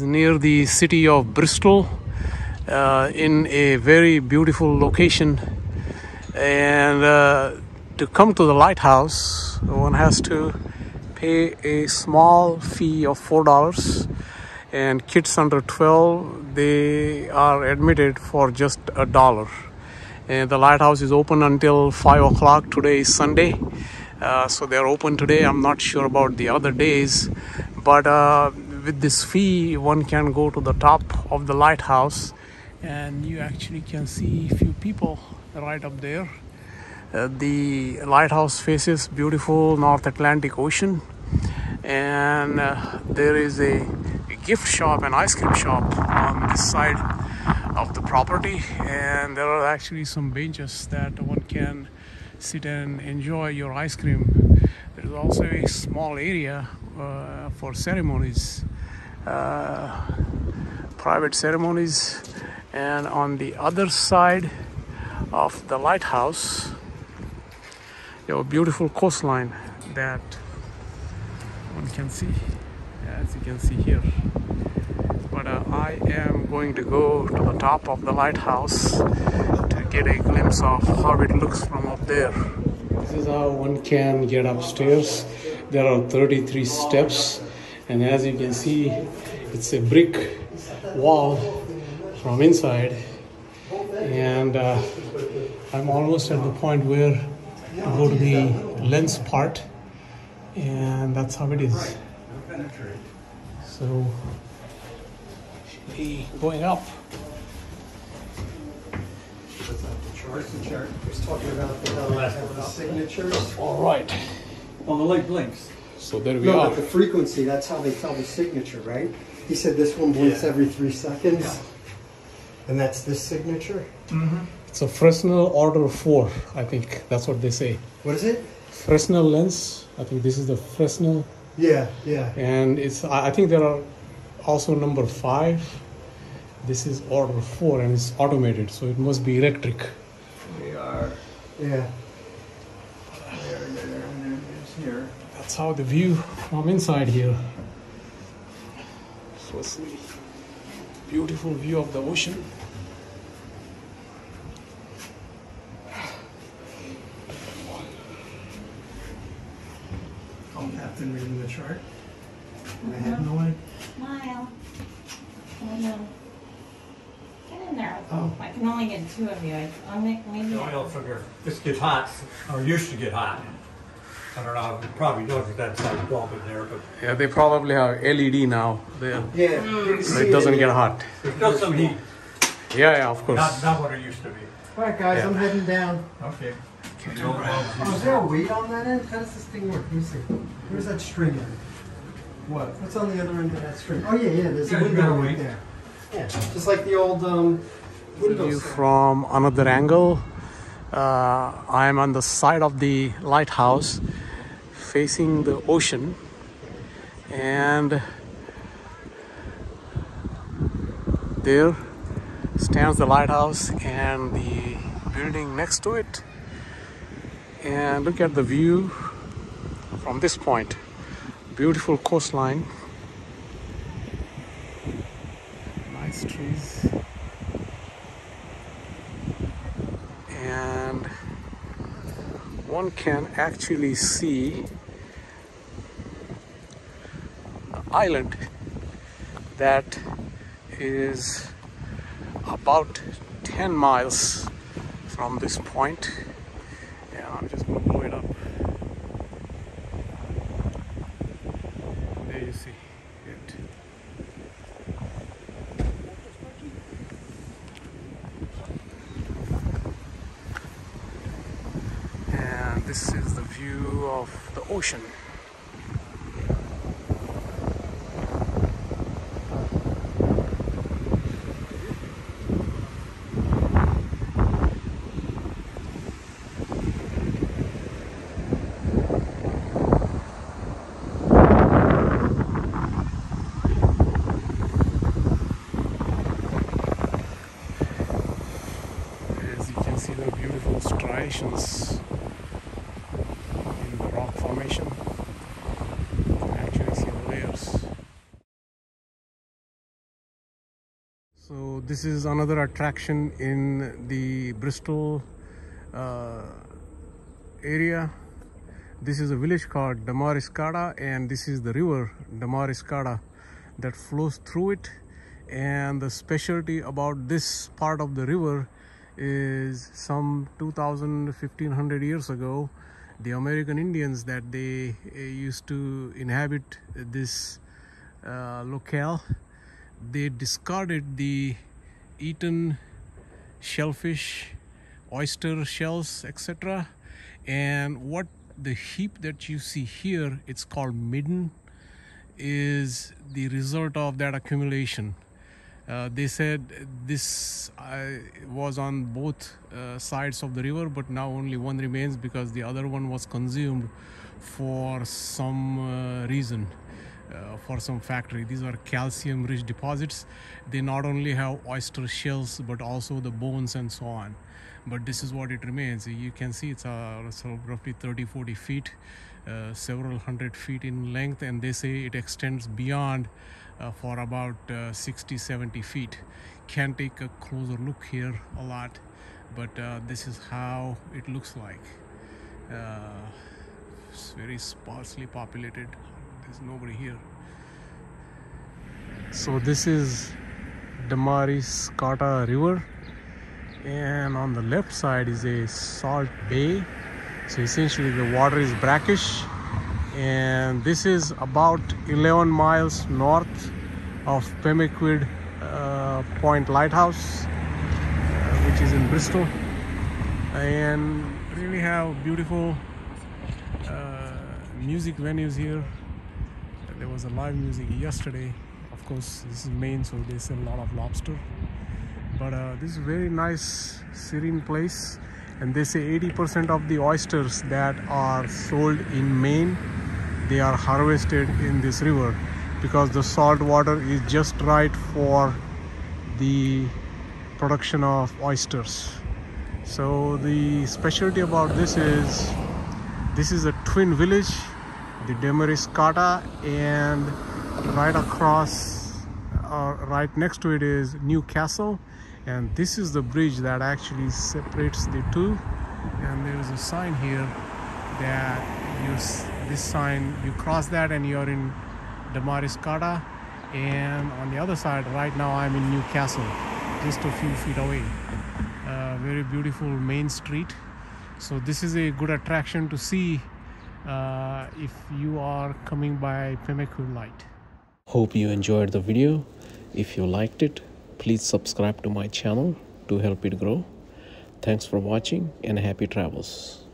near the city of Bristol uh, in a very beautiful location. And uh, to come to the lighthouse, one has to pay a small fee of $4 and kids under 12 they are admitted for just a dollar. And the lighthouse is open until 5 o'clock. Today is sunday uh, so they're open today. I'm not sure about the other days. But uh, with this fee one can go to the top of the lighthouse and you actually can see a few people right up there. Uh, the lighthouse faces beautiful north atlantic ocean and uh, there is a gift shop and ice cream shop on this side of the property and there are actually some benches that one can sit and enjoy your ice cream. There is also a small area uh, for ceremonies uh, private ceremonies and on the other side of the lighthouse you have a beautiful coastline that one can see as you can see here. But uh, I am going to go to the top of the lighthouse to get a glimpse of how it looks from up there. This is how one can get upstairs there are 33 steps and as you can see it's a brick wall from inside and uh, I'm almost at the point where to go to the lens part and that's how it is so going up and chart. He's talking about the, the signatures. all right On the light blinks. so there we No, are but the frequency, that's how they tell the signature, right? He said this one blinks Yeah. every three seconds. And that's this signature? Mm-hmm. it's a fresnel order 4 i think that's what they say What is it? fresnel lens i think this is the fresnel Yeah, yeah. and it's i I think there are also number 5 this is order 4 and it's automated so it must be electric We are Yeah. there, there, and then it's here. That's how the view from inside here. So sweet. Beautiful view of the ocean. Oh, Captain reading the chart. I had no idea. Smile. Oh no. Get in there. Oh. I can only get two of you. I, I'll make maybe. The oil figure, this gets hot, or used to get hot. I don't know, probably you probably noticed that light bulb in there, but Yeah, they probably have LED now. They, Yeah. so it doesn't get hot. there's still some heat, Yeah, yeah, of course. not what it used to be. All right, guys, Yeah. I'm heading down. Okay. Oh, is there a weight on that end? How does this thing work? Let me see. Where's that string at? What? What's on the other end of that string? Oh, yeah, yeah, there's a Yeah, you window got a right weight. there. Yeah, just like the old um, window View sill. from another angle. Uh, I am on the side of the lighthouse facing the ocean. And there stands the lighthouse and the building next to it. And look at the view from this point. Beautiful coastline. Nice trees. And one can actually see island that is about 10 miles from this point. And I'm just gonna blow it up. There you see it. And this is the view of the ocean as you can see the in the rock formation So this is another attraction in the Bristol uh, area. This is a village called Damariscotta and this is the river Damariscotta that flows through it. And the specialty about this part of the river is some 2000 1500 years ago the American Indians that they uh, used to inhabit this uh, locale they discarded the eaten shellfish oyster shells etc and what the heap that you see here it's called midden is the result of that accumulation uh, they said this uh, was on both uh, sides of the river but now only one remains because the other one was consumed for some uh, reason uh, for some factory. These are calcium rich deposits. They not only have oyster shells but also the bones and so on. But this is what it remains. You can see it's uh, roughly 30 40 feet, uh, several hundred feet in length, and they say it extends beyond uh, for about uh, 60 70 feet. Can take a closer look here a lot, but uh, this is how it looks like. it's very sparsely populated there's nobody here. So this is Damariscotta River and on the left side is a salt bay. So essentially the water is brackish and this is about 11 miles north of Pemaquid uh, Point Lighthouse uh, which is in Bristol. And really have beautiful uh, music venues here there was a live music yesterday. Of course this is Maine so they sell a lot of lobster. But uh, this is a very nice serene place. And they say 80% of the oysters that are sold in Maine they are harvested in this river because the salt water is just right for the production of oysters. So the specialty about this is this is a twin village the Damariscotta and right across uh, right next to it is Newcastle. And this is the bridge that actually separates the two. And there is a sign here that you this sign you cross that and you're in Damariscotta and on the other side right now I'm in Newcastle just a few feet away. Uh, very beautiful main street. So this is a good attraction to see uh, if you are coming by Pemaquid Light. Hope you enjoyed the video. If you liked it, please subscribe to my channel to help it grow. Thanks for watching and happy travels.